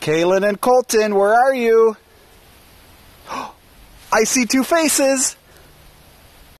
Kaylin and Colton, where are you? I see two faces.